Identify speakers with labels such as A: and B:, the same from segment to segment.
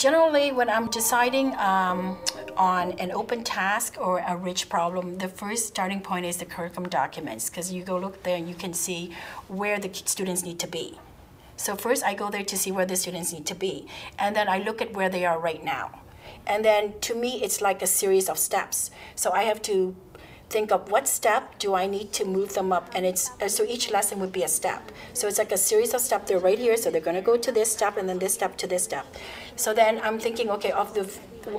A: generally, when I'm deciding um, on an open task or a rich problem, the first starting point is the curriculum documents because you go look there and you can see where the students need to be. So first I go there to see where the students need to be, and then I look at where they are right now. And then to me, it's like a series of steps. So I have to think of what step do I need to move them up, and it's uh, so each lesson would be a step. So it's like a series of steps. They're right here, so they're going to go to this step, and then this step to this step. So then I'm thinking, okay, of the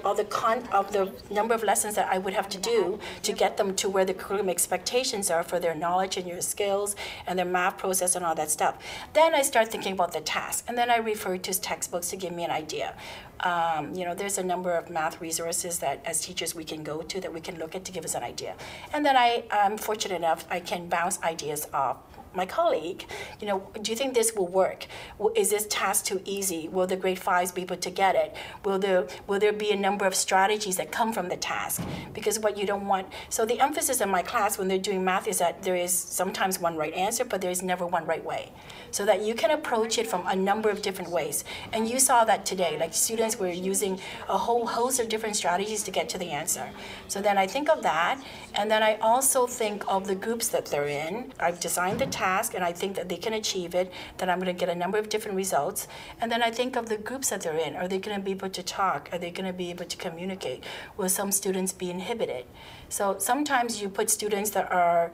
A: of the con of the number of lessons that I would have to do to get them to where the curriculum expectations are for their knowledge and your skills and their math process and all that stuff. Then I start thinking about the task, and then I refer to textbooks to give me an idea. Um, you know, there's a number of math resources that as teachers we can go to that we can look at to give us an idea. And then I, I'm fortunate enough I can bounce ideas off my colleague, you know, do you think this will work? Is this task too easy? Will the grade fives be able to get it? Will there will there be a number of strategies that come from the task? Because what you don't want. So the emphasis in my class when they're doing math is that there is sometimes one right answer, but there is never one right way. So that you can approach it from a number of different ways. And you saw that today. Like students were using a whole host of different strategies to get to the answer. So then I think of that, and then I also think of the groups that they're in. I've designed the task and I think that they can achieve it, then I'm going to get a number of different results. And then I think of the groups that they're in. Are they going to be able to talk? Are they going to be able to communicate? Will some students be inhibited? So sometimes you put students that are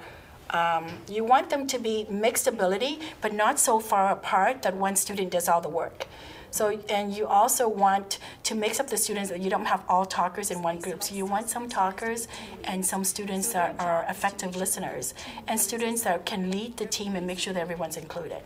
A: um, you want them to be mixed ability, but not so far apart that one student does all the work. So, and you also want to mix up the students. You don't have all talkers in one group. So you want some talkers and some students that are effective listeners and students that can lead the team and make sure that everyone's included.